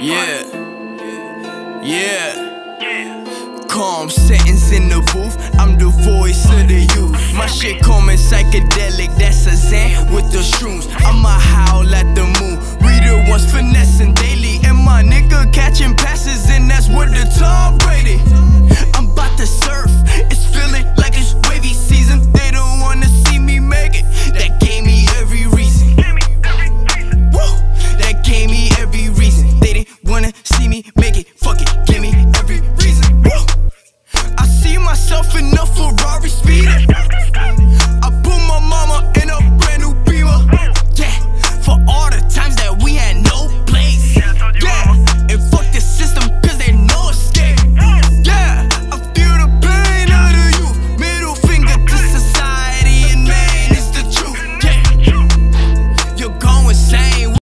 Yeah. Yeah. Calm settings in the booth, I'm the voice of the youth. My shit coming psychedelic, that's a Zan with the shrooms. Ferrari speed.